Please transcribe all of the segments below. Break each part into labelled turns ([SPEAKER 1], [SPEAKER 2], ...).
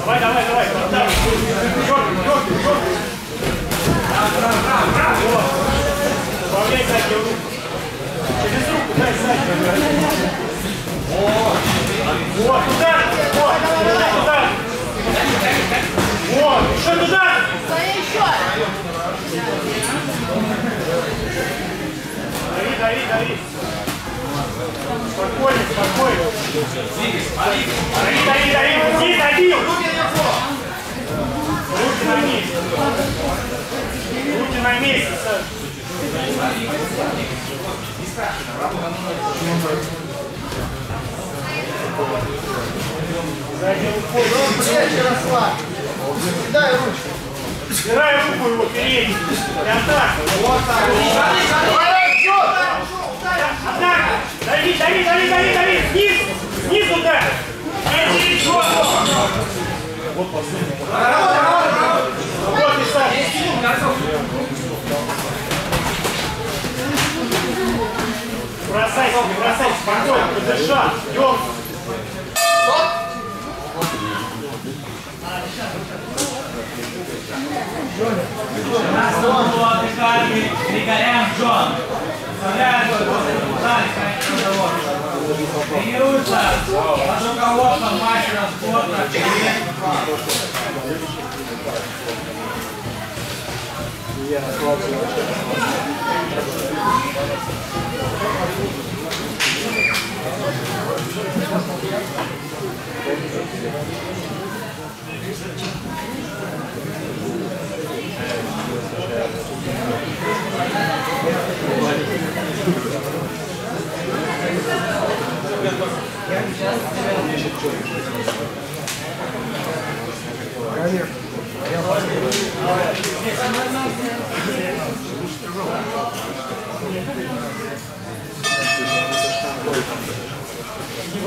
[SPEAKER 1] Давай, давай, давай, контакт. Дёргай, дёргай, дёргай. Вот. Управляй задней руку. Через руку дай заднюю. Вот. Вот, туда. Вот, еще туда. Вот, еще туда. Дави, дави, дави. Спокойно, Дави, дави, дави. Иди, дави. Руки на месте. Руки на месте, Саша. Задний рукой.
[SPEAKER 2] Плечи расслабь. Дай ручку.
[SPEAKER 1] Убирай руку его передней. Контакт.
[SPEAKER 2] Вот так. Давай, идет.
[SPEAKER 1] Атака! Дави, дави, дави, дави, дави! Снизу! Удар! Иди еще! Вот последний. Вот и Саша. Бросайся, не бросайся, спокойно, подышал, дёрг.
[SPEAKER 3] На сторону отдыхали Григорян Джон. Представляет в зале крайне разговор. Тренируется под руководством мастера спорта
[SPEAKER 1] Не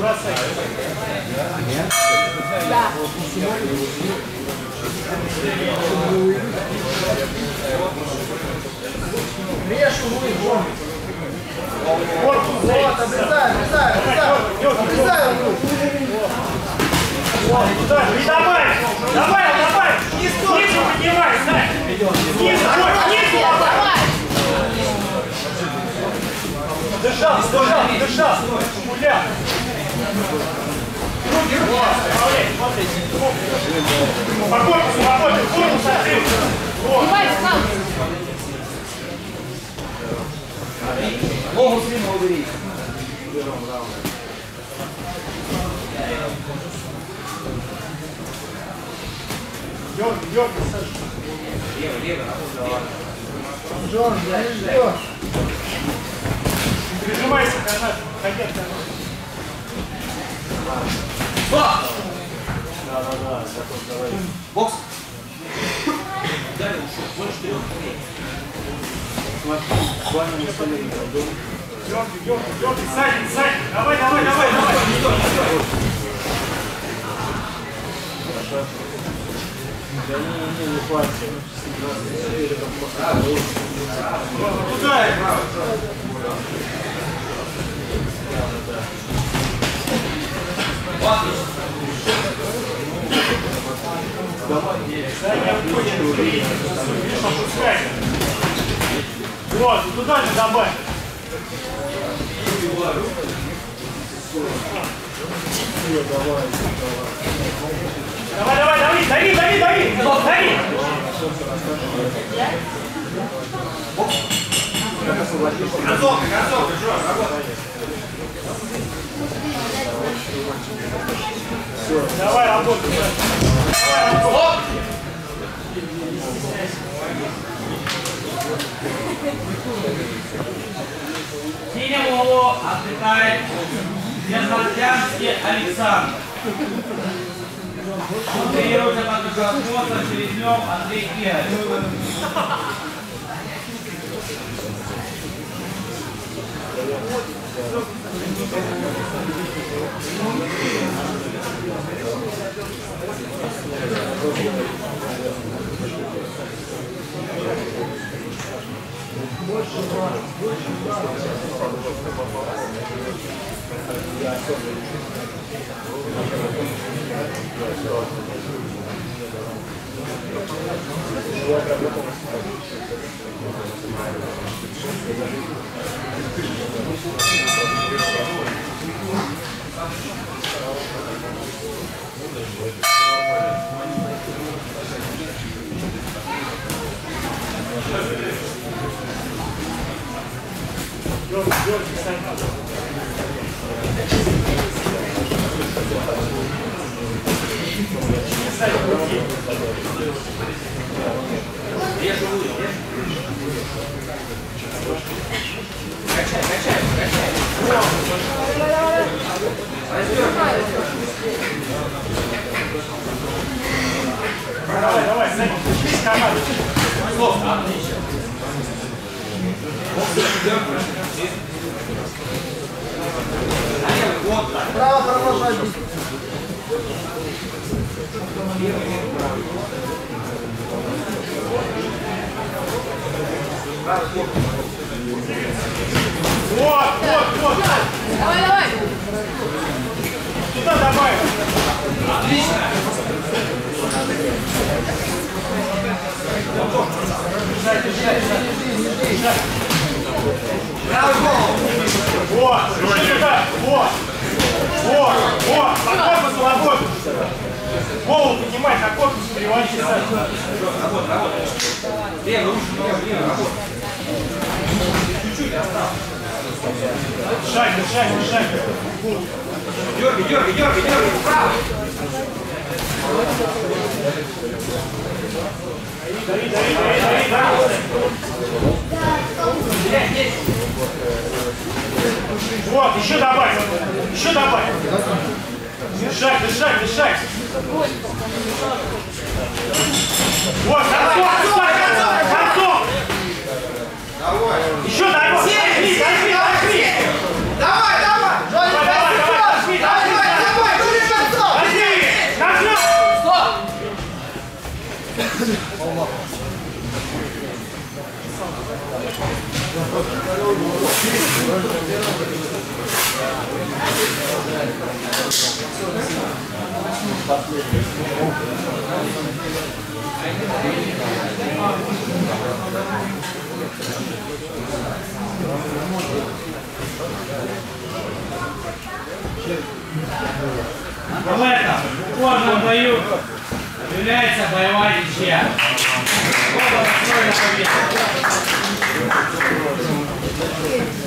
[SPEAKER 1] бросайся.
[SPEAKER 2] Режь углы, вон.
[SPEAKER 1] Корпус,
[SPEAKER 2] Вот, обрезай, обрезай, обрезай. Обрезай углы.
[SPEAKER 1] Вот, туда, и давай! Давай, давай! Снизу поднимай, Сань! Снизу, вот, снизу давай! Дышал, дышал! Гуля! Руки, руки, направляй, смотри. По корпусу работай, корпус открыл. Вот.
[SPEAKER 2] Ногу сильно убери.
[SPEAKER 1] Дергай, дергай, Саша.
[SPEAKER 2] Джон, я не ждешь.
[SPEAKER 1] Канат, ходи от каната.
[SPEAKER 4] Бокс.
[SPEAKER 1] Дергай, дергай, дергай, сзади, сзади. Давай, давай, давай, давай. Туда. Задняя почка, видишь, опускай. Вот, туда же добавь. Давай, давай, дави, дави, дави, дави, дави.
[SPEAKER 4] Концовка, концовка, Джон, работай.
[SPEAKER 1] Давай работай. Давай работай.
[SPEAKER 3] В синем углу отдыхает Зернотянский Александр. Он тренируется под руководством Селезнев Андрей я George, George, thank you. Игоревич.
[SPEAKER 1] Давай, давай, Саня, держись, команда.
[SPEAKER 2] Право продолжать бить.
[SPEAKER 1] Вот, вот, вот.
[SPEAKER 5] Давай, давай.
[SPEAKER 1] Туда давай. Вот, еще туда, вот. Вот, вот, по корпусу работай. Голову поднимай, на корпус переводи.
[SPEAKER 3] Лево, лучше, лево, лево, работай. Чуть-чуть осталось.
[SPEAKER 1] Шаг, шаг, шаг.
[SPEAKER 3] Дергай, дергай, дергай, дергай, вправо.
[SPEAKER 1] Дави, дави, дави, дави,
[SPEAKER 3] здесь.
[SPEAKER 1] Вот, еще добавь. Еще добавь. Дышать, дышать, дышать. Вот, концов, концов, концов. Еще добавь. Дожми, дожми, дожми.
[SPEAKER 2] Давай, давай!
[SPEAKER 1] Давай, давай, давай,
[SPEAKER 2] Давай, давай, давай, Жоли, концов!
[SPEAKER 1] Дожми, дожми.
[SPEAKER 5] Стоп.
[SPEAKER 3] В этом упорном бою является боевая ничья. Вот.